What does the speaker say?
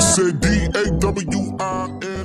said D A W I N.